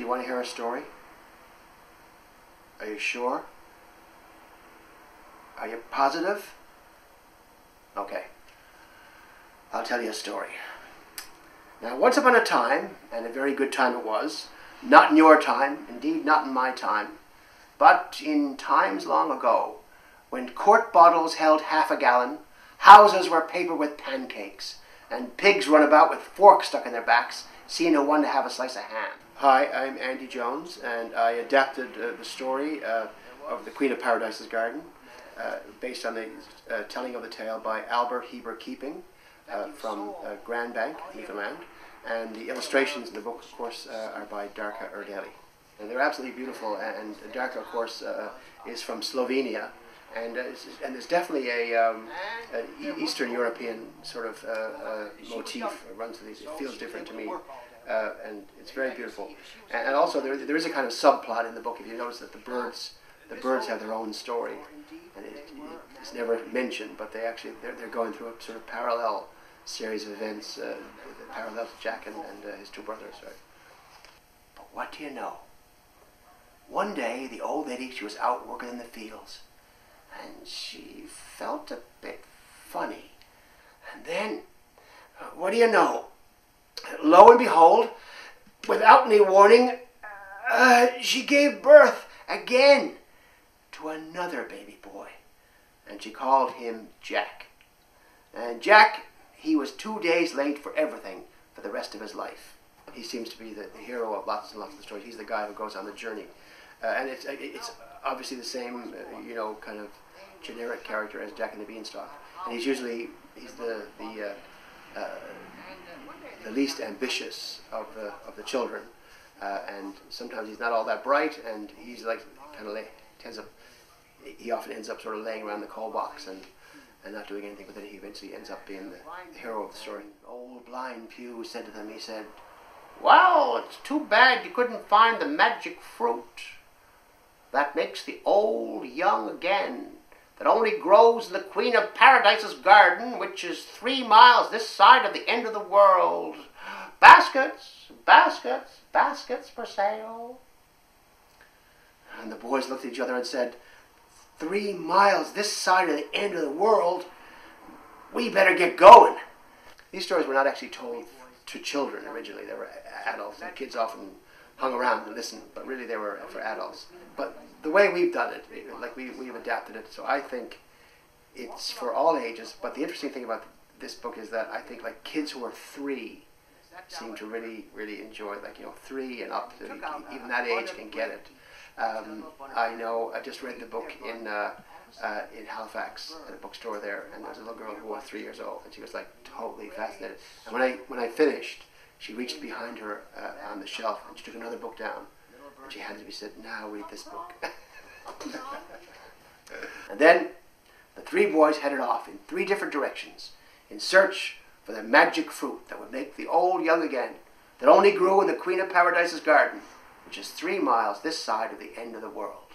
Do you want to hear a story? Are you sure? Are you positive? Okay. I'll tell you a story. Now, once upon a time, and a very good time it was, not in your time, indeed not in my time, but in times long ago, when quart bottles held half a gallon, houses were papered with pancakes, and pigs run about with forks stuck in their backs, seeing who wanted to have a slice of ham. Hi, I'm Andy Jones, and I adapted uh, the story uh, of The Queen of Paradise's Garden, uh, based on the uh, telling of the tale by Albert Heber Keeping uh, from uh, Grand Bank, Newfoundland. And the illustrations in the book, of course, are by Darka Erdelji. And they're absolutely beautiful. And Darka, of course, is from Slovenia. And, and there's definitely a, um, an Eastern European sort of motif runs through these. It feels different to me. Uh, and it's very beautiful. And, and also, there, there is a kind of subplot in the book. If you notice that the birds, the birds have their own story, and it, it, it's never mentioned, but they actually they're, they're going through a sort of parallel series of events, uh, parallel to Jack and, and uh, his two brothers. Right? But what do you know? One day, the old lady she was out working in the fields, and she felt a bit funny. And then, uh, what do you know? Lo and behold, without any warning, uh, she gave birth again to another baby boy. And she called him Jack. And Jack, he was two days late for everything for the rest of his life. He seems to be the, hero of lots and lots of stories. He's the guy who goes on the journey. Uh, and it's, it's obviously the same, uh, you know, kind of generic character as Jack and the Beanstalk. And he's usually, he's the, the, uh, the least ambitious of the, of the children. Uh, and sometimes he's not all that bright, and he's like kind of tends up. He often ends up sort of laying around the coal box and, and not doing anything. But then he eventually ends up being the, the hero of the story. Old blind Pew said to them, he said, "Well, it's too bad you couldn't find the magic fruit that makes the old young again." That only grows in the Queen of Paradise's garden, which is three miles this side of the end of the world. Baskets, baskets, baskets for sale. And the boys looked at each other and said, Three miles this side of the end of the world? We better get going. These stories were not actually told to children originally, they were adults, and kids often hung around and listened, but really they were for adults. But the way we've done it, like we, we've adapted it, so I think it's for all ages. But the interesting thing about this book is that I think like kids who are three seem to really, really enjoy. Like you know, three and up to even that age can get it. Um, I know. I just read the book in uh, uh, in Halifax at a bookstore there, and there was a little girl who was three years old, and she was like totally fascinated. And when I when I finished, she reached behind her uh, on the shelf and she took another book down, and she handed me and said, "Now read this book." and then the three boys headed off in three different directions in search for the magic fruit that would make the old young again, that only grew in the Queen of Paradise's garden, which is three miles this side of the end of the world.